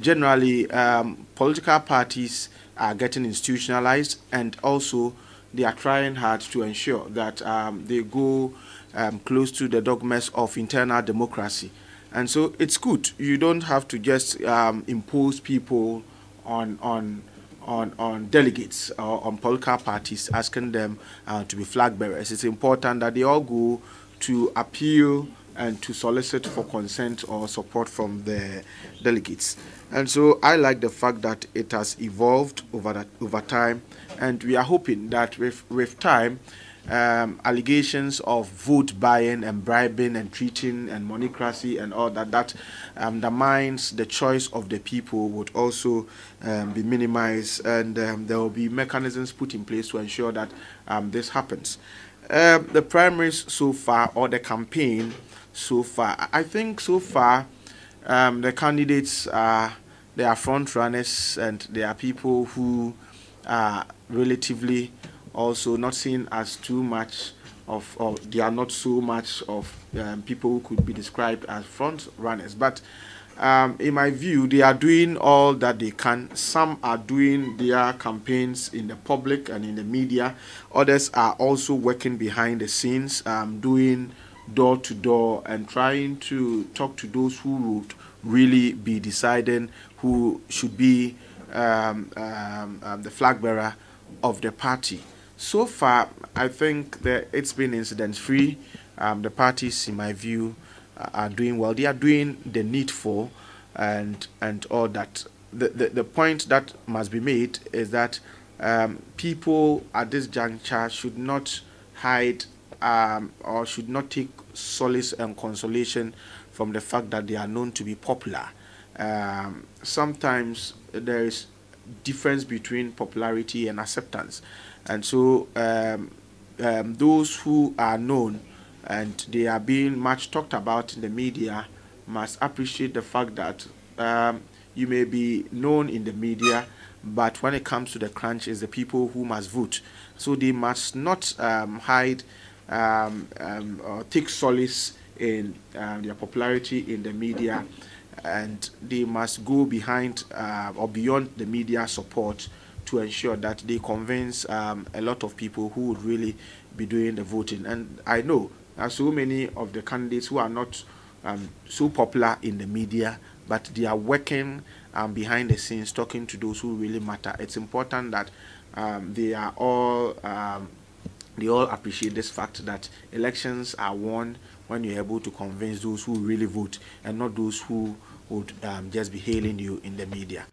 generally um, political parties are getting institutionalized and also they are trying hard to ensure that um, they go um, close to the dogmas of internal democracy. And so it's good. You don't have to just um, impose people on on on, on delegates or on political parties, asking them uh, to be flag bearers. It's important that they all go to appeal and to solicit for consent or support from the delegates. And so I like the fact that it has evolved over that, over time, and we are hoping that with with time, um, allegations of vote buying and bribing and treating and monocracy and all that that undermines the choice of the people would also um, be minimized, and um, there will be mechanisms put in place to ensure that um, this happens. Uh, the primaries so far, or the campaign so far, I think so far um, the candidates are they are front runners and they are people who are relatively also not seen as too much of, or they are not so much of um, people who could be described as front runners. But um, in my view, they are doing all that they can. Some are doing their campaigns in the public and in the media. Others are also working behind the scenes, um, doing door to door and trying to talk to those who would really be deciding who should be um, um, um the flag bearer of the party. So far, I think that it's been incident free. Um, the parties, in my view, are doing well. They are doing the needful and and all that. The, the, the point that must be made is that um, people at this juncture should not hide um, or should not take solace and consolation from the fact that they are known to be popular. Um, sometimes there is difference between popularity and acceptance. And so um, um, those who are known and they are being much talked about in the media must appreciate the fact that um, you may be known in the media, but when it comes to the crunch, is the people who must vote. So they must not um, hide um, um, take solace in uh, their popularity in the media and they must go behind uh, or beyond the media support to ensure that they convince um, a lot of people who would really be doing the voting. And I know there are so many of the candidates who are not um, so popular in the media, but they are working um, behind the scenes, talking to those who really matter. It's important that um, they are all um, they all appreciate this fact that elections are won when you're able to convince those who really vote and not those who would um, just be hailing you in the media.